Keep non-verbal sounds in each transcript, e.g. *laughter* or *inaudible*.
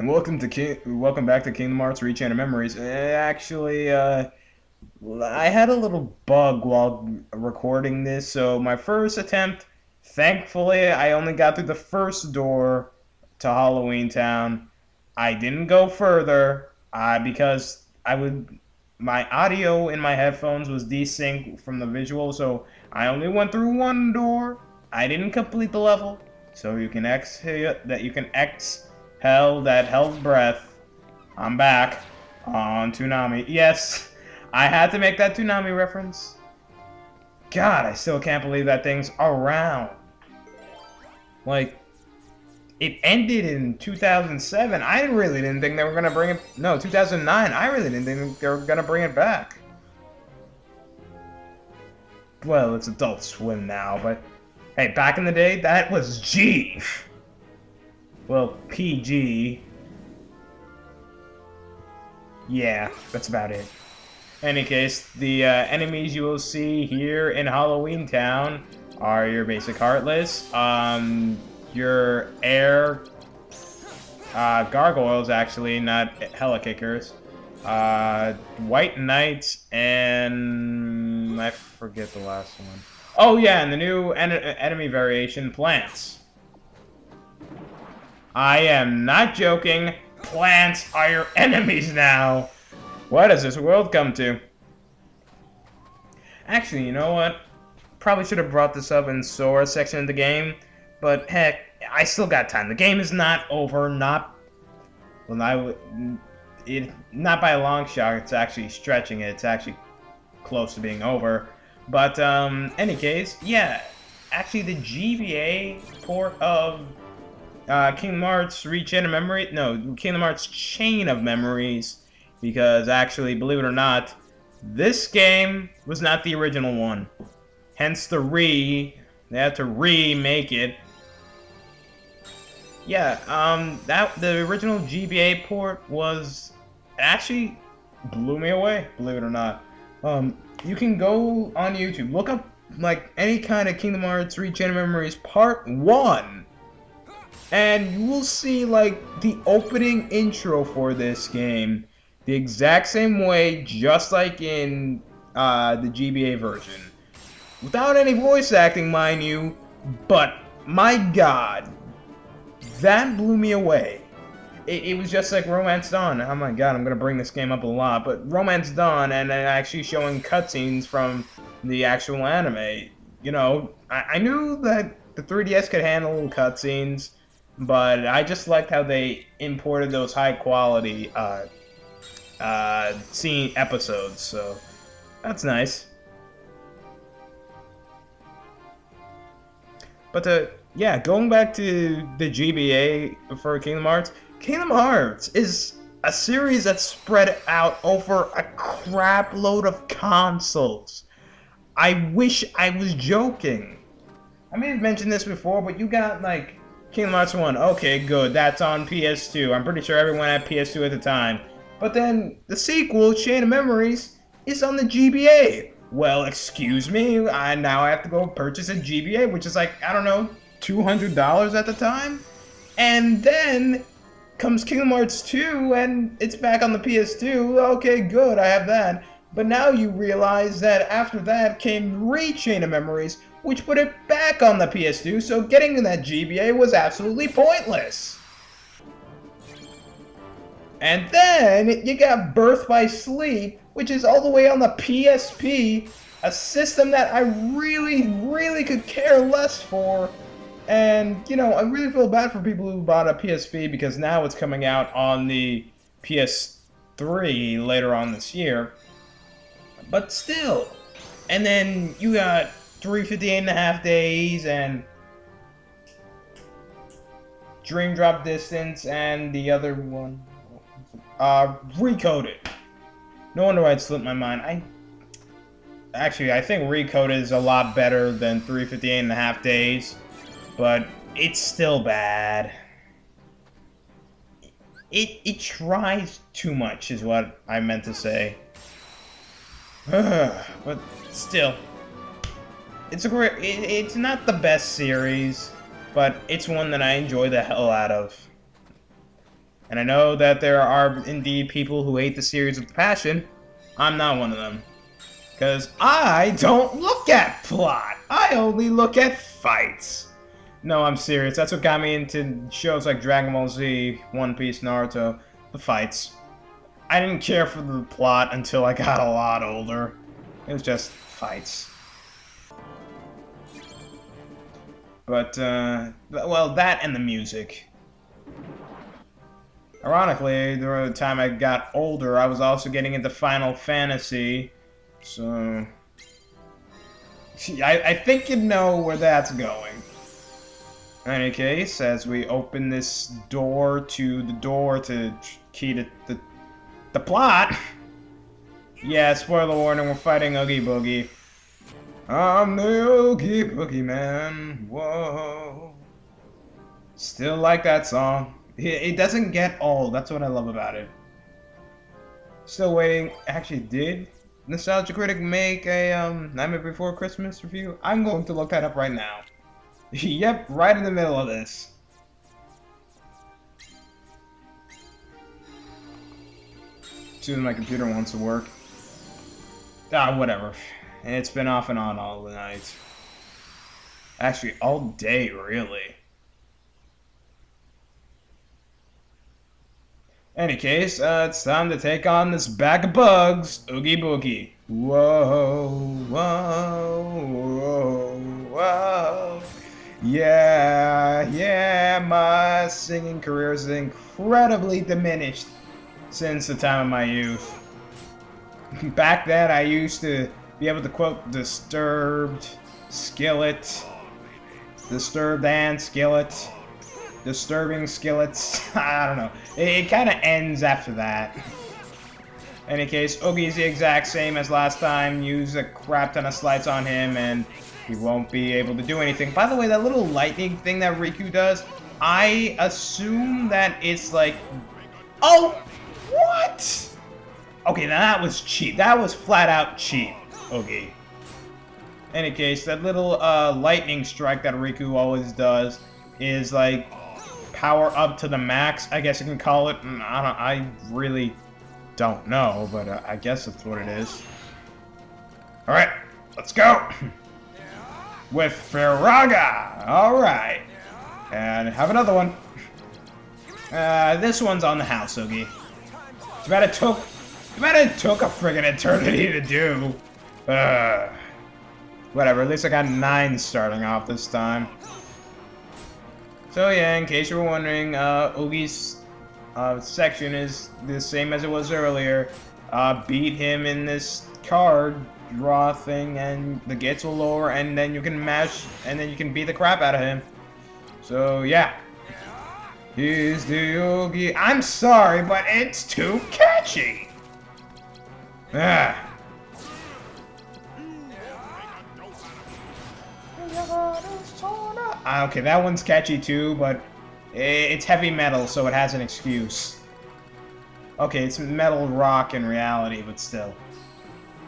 and welcome to King. Welcome back to Kingdom Hearts: Re-Chain of Memories. Eh, Actually, uh, I had a little bug while recording this, so my first attempt, thankfully, I only got through the first door to Halloween Town. I didn't go further uh, because I would. My audio in my headphones was desync from the visual, so I only went through one door. I didn't complete the level, so you can exhale that you can exhale that hell's breath. I'm back on Toonami. Yes, I had to make that Toonami reference. God, I still can't believe that thing's around. Like, it ended in 2007. I really didn't think they were gonna bring it. No, 2009. I really didn't think they were gonna bring it back. Well, it's Adult Swim now, but hey, back in the day, that was G. Well, PG. Yeah, that's about it. Any case, the uh, enemies you will see here in Halloween Town are your basic Heartless, um, your air uh, gargoyles, actually, not helikickers, uh, white knights, and I forget the last one. Oh yeah, and the new en enemy variation, plants. I am not joking. Plants are your enemies now. What has this world come to? Actually, you know what? Probably should have brought this up in Sora section of the game, but heck, I still got time. The game is not over. Not well, would it not by a long shot. It's actually stretching it. It's actually close to being over. But um, any case, yeah. Actually, the GBA port of uh, Kingdom Hearts Re-Chain of Memory, no, Kingdom Hearts Chain of Memories, because actually, believe it or not, this game was not the original one. Hence the re, they had to remake it. Yeah, um, that the original GBA port was actually blew me away. Believe it or not. Um, you can go on YouTube, look up like any kind of Kingdom Hearts Re-Chain Memories Part One, and you will see like the opening intro for this game the exact same way, just like in uh, the GBA version, without any voice acting, mind you. But my God, that blew me away. It, it, was just like Romance Dawn. Oh my god, I'm gonna bring this game up a lot, but Romance Dawn and then actually showing cutscenes from the actual anime. You know, I, I knew that the 3DS could handle cutscenes, but I just liked how they imported those high quality uh, uh, scene episodes. So that's nice. But uh, yeah, going back to the GBA for Kingdom Hearts, Kingdom Hearts is a series that's spread out over a crap load of consoles. I wish I was joking. I may have mentioned this before, but you got like Kingdom Hearts 1. Okay, good. That's on PS2. I'm pretty sure everyone had PS2 at the time. But then the sequel, Chain of Memories, is on the GBA. Well, excuse me. I now I have to go purchase a GBA, which is like, I don't know, $200 at the time. And then comes Kingdom Hearts 2 and it's back on the PS2. Okay, good, I have that. But now you realize that after that came Re-Chain of Memories, which put it back on the PS2, so getting that GBA was absolutely pointless. And then you got Birth by Sleep, which is all the way on the PSP, a system that I really, really could care less for. And, you know, I really feel bad for people who bought a PSP because now it's coming out on the PS3 later on this year. But still. And then you got 358 and a half days and Dream Drop Distance and the other one. Uh, Recoded. No wonder why it slipped my mind. I actually I think Recoded is a lot better than 358 and a half days, but it's still bad. It it tries too much is what I meant to say. *sighs* but still, it's a great. It, it's not the best series, but it's one that I enjoy the hell out of. And I know that there are indeed people who hate the series with passion. I'm not one of them. Because I don't look at plot. I only look at fights. No, I'm serious. That's what got me into shows like Dragon Ball Z, One Piece, Naruto. The fights. I didn't care for the plot until I got a lot older. It was just fights. But, uh, well, that and the music. Ironically, the time I got older, I was also getting into Final Fantasy, so... I, I think you know where that's going. In any case, as we open this door to the door to key to the, the plot... Yeah, spoiler warning, we're fighting Oogie Boogie. I'm the Oogie Boogie Man, whoa. Still like that song. It doesn't get old. That's what I love about it. Still waiting. Actually, did Nostalgia Critic make a um, Nightmare Before Christmas review? I'm going to look that up right now. *laughs* yep, right in the middle of this. Soon my computer wants to work. Ah, whatever. It's been off and on all the night. Actually, all day, really. Any case, uh, it's time to take on this bag of bugs, Oogie Boogie. Whoa, whoa, whoa, whoa. Yeah, yeah, my singing career is incredibly diminished since the time of my youth. *laughs* Back then, I used to be able to quote Disturbed, Skillet, Disturbed and Skillet disturbing skillets. *laughs* I don't know. It, it kind of ends after that. Any case, Oogie's the exact same as last time. Use a crap ton of slides on him, and he won't be able to do anything. By the way, that little lightning thing that Riku does, I assume that it's like... Oh! What? Okay, now that was cheap. That was flat out cheap, Oogie. Any case, that little uh, lightning strike that Riku always does is like power up to the max, I guess you can call it. Mm, I don't. I really don't know, but uh, I guess that's what it is. All right, let's go *clears throat* with Firaga. All right, and have another one. Uh, this one's on the house, Oogie. It's about it took. Too bad it took a friggin' eternity to do. Uh, whatever. At least I got nine starting off this time. So yeah, in case you were wondering, uh, Oogie's uh, section is the same as it was earlier. Uh, beat him in this card draw thing, and the gates will lower, and then you can mash, and then you can beat the crap out of him. So yeah. He's the Oogie. I'm sorry, but it's too catchy. Ah. Uh, okay, that one's catchy too, but it's heavy metal, so it has an excuse. Okay, it's metal rock in reality, but still.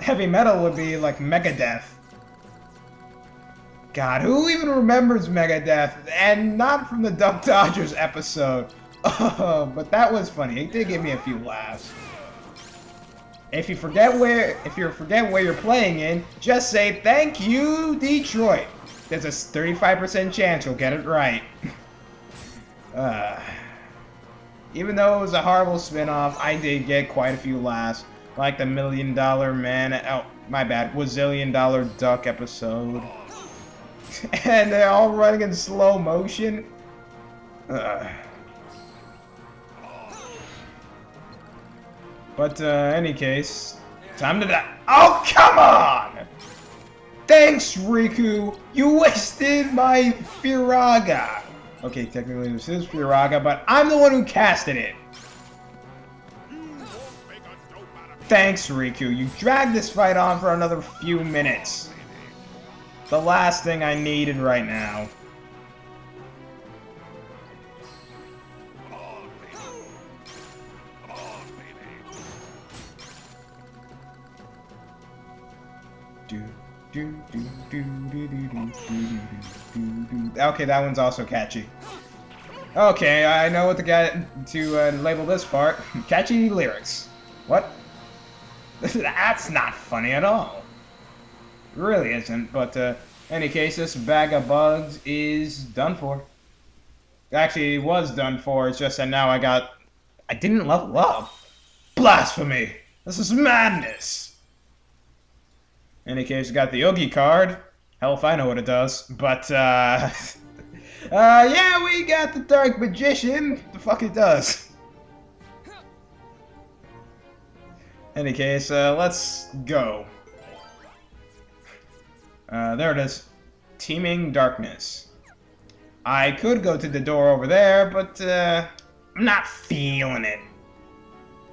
Heavy metal would be like Megadeth. God, who even remembers Megadeth? And not from the Duck Dodgers episode. *laughs* Oh, but that was funny. It did give me a few laughs. If you forget where, if you forget where you're playing in, just say thank you, Detroit. There's a 35% chance you'll get it right. uh, even though it was a horrible spin-off, I did get quite a few laughs. Like the Million Dollar Man, oh, my bad, Wazillion Dollar Duck episode. *laughs* and they're all running in slow motion. Uh. But, uh, any case, time to die. Oh, come on! Thanks, Riku! You wasted my Firaga! Okay, technically this is Firaga, but I'm the one who casted it! Thanks, Riku. You dragged this fight on for another few minutes. The last thing I needed right now. Okay, that one's also catchy. Okay, I know what to get to uh, label this part. *laughs* Catchy lyrics. What? *laughs* That's not funny at all. Really isn't, but uh, any case, this bag of bugs is done for. Actually, it was done for, it's just that now I got... I didn't level up. Blasphemy! This is madness! Any case, got the Oogie card. Hell if I know what it does. But, uh... *laughs* uh, yeah, we got the Dark Magician. The fuck it does. Any case, uh, let's go. Uh, there it is. Teeming Darkness. I could go to the door over there, but, uh, I'm not feeling it.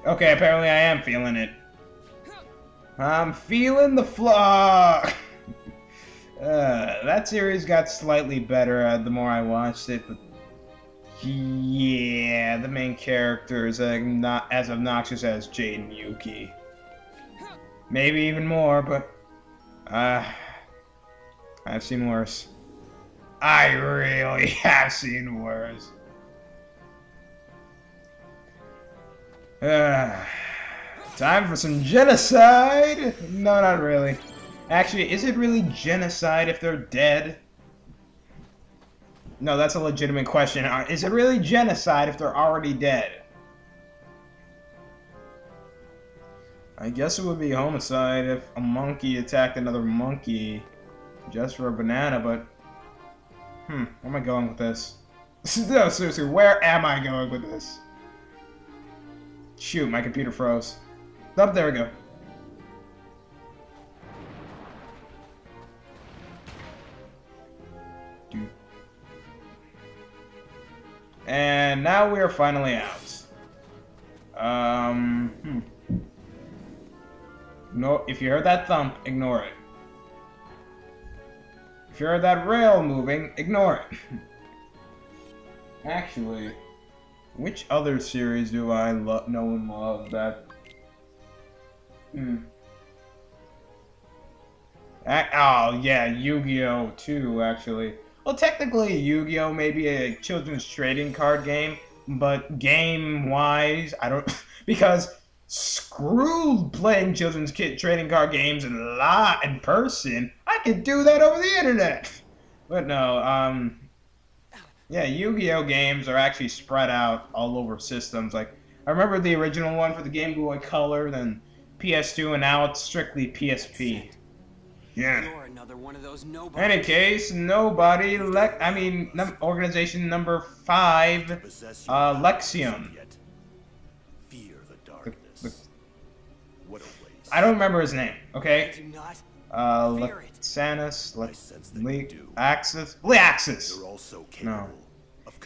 Okay, apparently I am feeling it. I'm feeling the flaw. *laughs* Uh, that series got slightly better uh, the more I watched it, but yeah, the main character is uh, not as obnoxious as Jade and Yuki. Maybe even more, but uh, I've seen worse. I really *laughs* have seen worse. Uh, time for some genocide? No, not really. Actually, is it really genocide if they're dead? No, that's a legitimate question. Uh, is it really genocide if they're already dead? I guess it would be homicide if a monkey attacked another monkey just for a banana, but... Hmm, where am I going with this? *laughs* no, seriously, where am I going with this? Shoot, my computer froze. Up, there we go. And now we are finally out. Um, hmm. No, if you heard that thump, ignore it. If you heard that rail moving, ignore it. *laughs* Actually, which other series do I know and love that... Hmm. Oh, yeah, Yu-Gi-Oh! too, actually. Well, technically, Yu-Gi-Oh! may be a children's trading card game, but game-wise, I don't... *laughs* because screw playing children's kid trading card games in lot in person. I could do that over the internet. *laughs* But no, um, yeah, Yu-Gi-Oh games are actually spread out all over systems. Like I remember the original one for the Game Boy Color, then PS2, and now it's strictly PSP. Yeah. Any case, nobody. Le- I mean, num- organization number five, uh, Lexion. The, the, I don't remember his name. Okay. Uh, Lexanus, Le- Axis, Leaxis. No.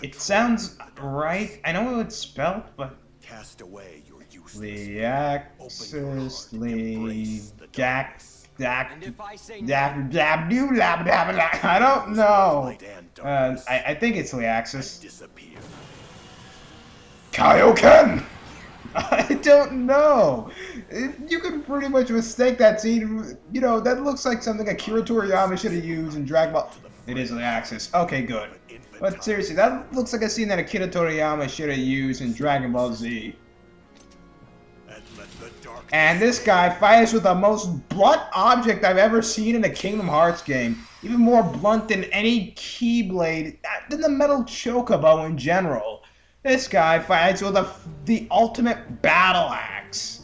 It sounds right. I know how it's spelled, but cast away your Leaxis, Legax. I don't know. Uh, I, I think it's Leaxis. Kaioken! *laughs* I don't know. You can pretty much mistake that scene. You know, that looks like something Akira Toriyama should have used in Dragon Ball. It is Leaxis. Okay, good. But seriously, that looks like a scene that Akira Toriyama should have used in Dragon Ball Z. And this guy fires with the most blunt object I've ever seen in a Kingdom Hearts game. Even more blunt than any Keyblade, uh, than the Metal Chocobo in general. This guy fights with a, the ultimate battle axe.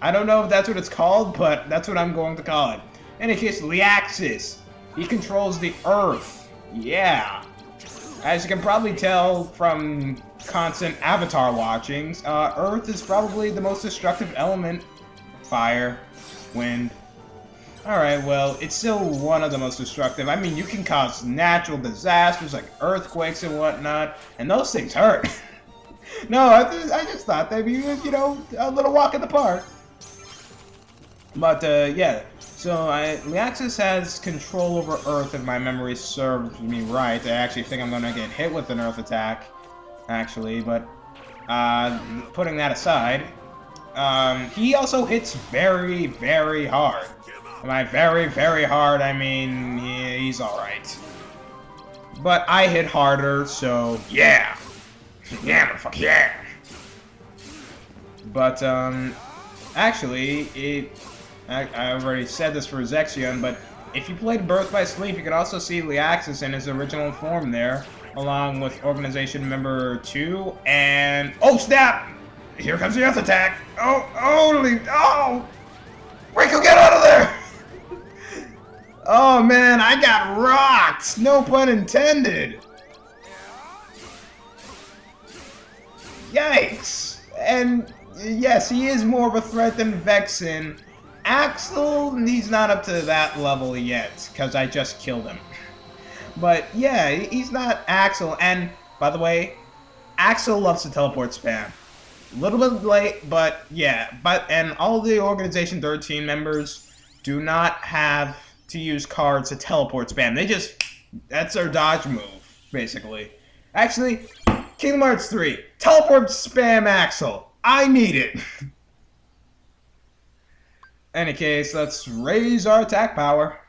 I don't know if that's what it's called, but that's what I'm going to call it. In any case, Leaxis. He controls the Earth. Yeah. As you can probably tell from constant Avatar watchings, uh, Earth is probably the most destructive element. Fire, wind. Alright, well, it's still one of the most destructive. I mean, you can cause natural disasters like earthquakes and whatnot, and those things hurt. *laughs* no, I, th I just thought they'd be, you know, a little walk in the park. But, uh, yeah, so I, Leaxis has control over Earth if my memory serves me right. I actually think I'm going to get hit with an Earth attack actually, but uh, putting that aside, um, he also hits very, very hard. And by very, very hard, I mean he, he's alright. But I hit harder, so yeah. *laughs* Yeah, motherfucker, yeah. But, um, actually, it, I, I already said this for Zexion, but if you played Birth by Sleep, you can also see Liaxis in his original form there, along with Organization Member 2, and... Oh, snap! Here comes the Earth attack! Oh, holy... Oh! Riku, get out of there! *laughs* oh, man, I got rocked! No pun intended! Yikes! And yes, he is more of a threat than Vexen. Axel, he's not up to that level yet, because I just killed him. But yeah, he's not Axel, and by the way, Axel loves to teleport spam. A little bit late, but yeah, but and all the Organization 13 members do not have to use cards to teleport spam. They just, that's their dodge move, basically. Actually, Kingdom Hearts 3, teleport spam Axel. I need it. *laughs* Any case, let's raise our attack power.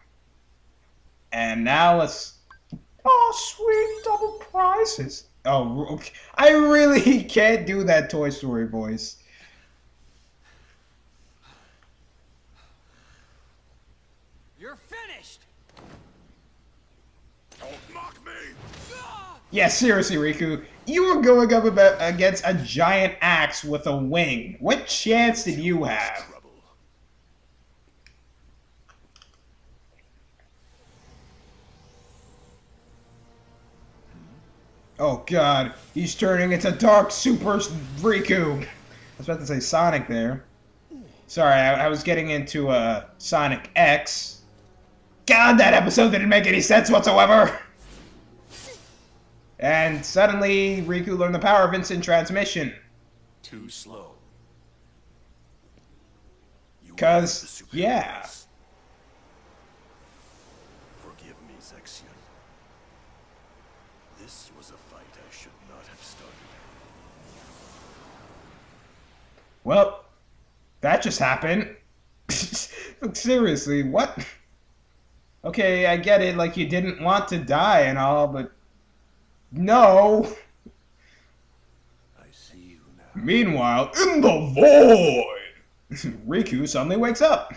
And now let's... Oh, sweet double prizes. Oh, okay. I really *laughs* can't do that Toy Story voice. You're finished. Don't mock me! Yeah, seriously, Riku. You were going up against a giant axe with a wing. What chance did you have? Oh god, he's turning into Dark Super Riku. I was about to say Sonic there. Sorry, I, I was getting into uh, Sonic X. God, that episode didn't make any sense whatsoever! And suddenly, Riku learned the power of instant transmission. Too slow. Because, yeah. race. Forgive me, Zexion. This was a fight I should not have started. Well, that just happened. *laughs* Seriously, what? Okay, I get it, like you didn't want to die and all, but no. I see you now. Meanwhile, in the void, Riku suddenly wakes up.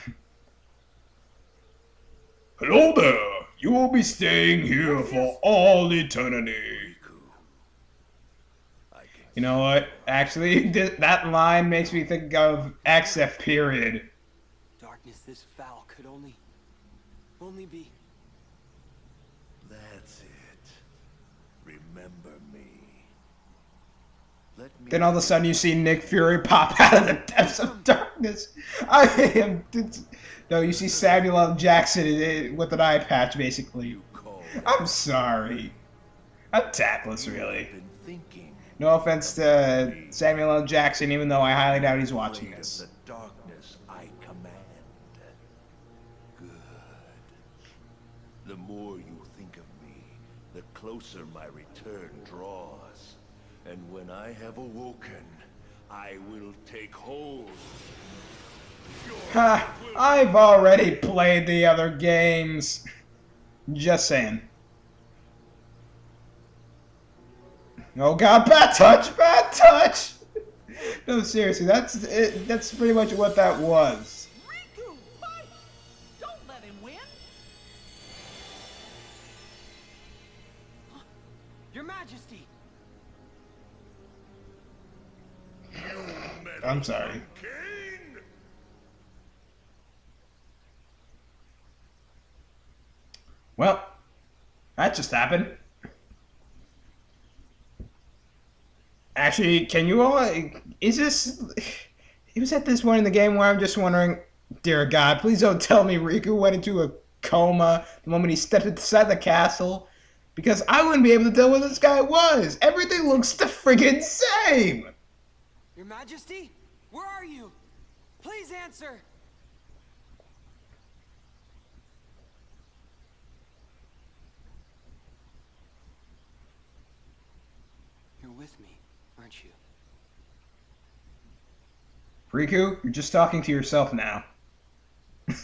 Hello there. You will be staying here for all eternity. Riku. I can You know what? Actually, *laughs* that line makes me think of XF period. Darkness this foul could only, only be. That's it. Remember me. Let me Then all of a sudden you see Nick Fury pop *laughs* out of the depths of darkness. I am. it's- No, you see Samuel L. Jackson eh, with an eye patch, basically. I'm sorry. I'm tactless, really. Been thinking. No offense to Samuel L. Jackson, even though I highly doubt he's watching this. The darkness I command. Good. The more you think of me, the closer my return draws. And when I have awoken, I will take hold. Ha! I've already played the other games. Just saying. Oh god, bad touch, bad touch! No, seriously, that's it, that's pretty much what that was. Riku! Don't let him win! Your Majesty. I'm sorry. Well, that just happened. Actually, can you all? Is this? It was at this point in the game where I'm just wondering, dear God, please don't tell me Riku went into a coma the moment he stepped inside the castle, because I wouldn't be able to tell what this guy was. Everything looks the friggin' same. Your Majesty? Where are you? Please answer. You're with me, aren't you? Riku, you're just talking to yourself now. *laughs*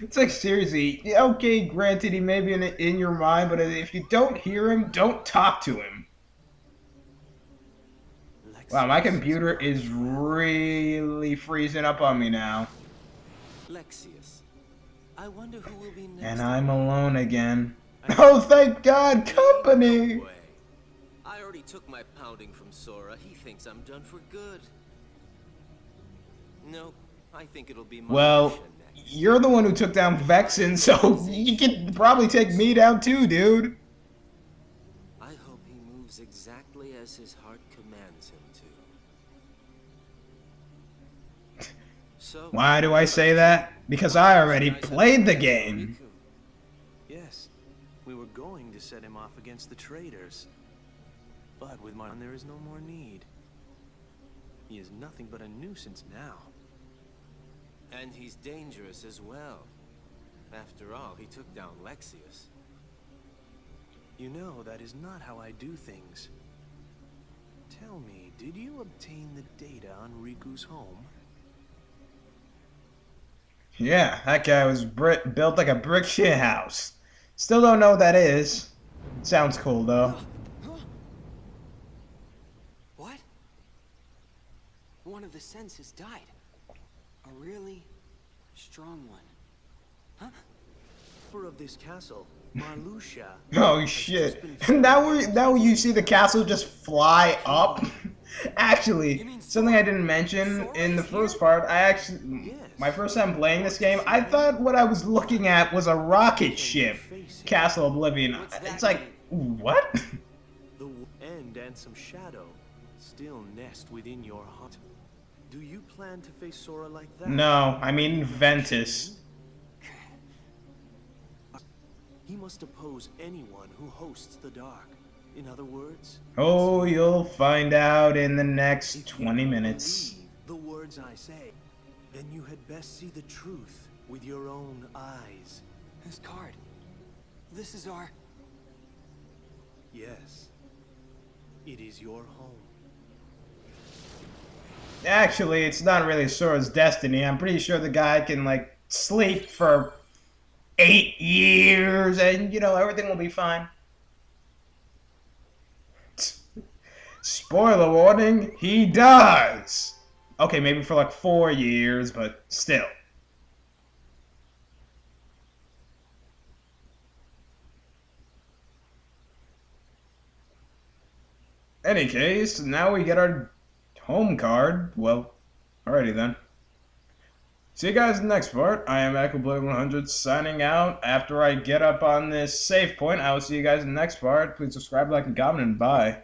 It's like seriously, okay, granted he may be in, in your mind, but if you don't hear him, don't talk to him. Wow, my computer is really freezing up on me now. Lexaeus. I wonder who will be next. And I'm alone again. *laughs* Oh, thank God, company! I already took my pounding from Sora. He thinks I'm done for good. No, I think it'll be Well, you're the one who took down Vexen, so *laughs* you can probably take me down too, dude. I hope he moves exactly as his heart commands him to. So, Why do I say that? Because I already played the game. Yes, we were going to set him off against the traitors. But with Marlon, there is no more need. He is nothing but a nuisance now. And he's dangerous as well. After all, he took down Lexaeus. You know, that is not how I do things. Tell me, did you obtain the data on Riku's home? Yeah, that guy was bri- built like a brick shit house. Still don't know what that is. Sounds cool though. What? One of the senses died. A really strong one. Huh? Keeper of this castle, *laughs* Marluxia. *laughs* Oh has shit! just been *laughs* now we now you see the castle just fly up. actually, something I didn't mention in the first part. I actually, my first time playing this game, I thought what I was looking at was a rocket ship. Castle Oblivion. It's like what? The end and some shadow still nest within your heart. Do you plan to face Sora like that? no, I mean Ventus. He must oppose anyone who hosts the dark. In other words, Oh, you'll find out in the next 20 minutes. The words I say, then you had best see the truth with your own eyes. This card. This is our. Yes. It is your home. Actually, it's not really Sora's destiny. I'm pretty sure the guy can like sleep for eight years, and you know everything will be fine. Spoiler warning: He does. Okay, maybe for like four years, but still. Any case, now we get our home card. Well, alrighty then. See you guys in the next part. I am BakuBlade100 signing out. After I get up on this save point, I will see you guys in the next part. Please subscribe, like, and comment, and bye.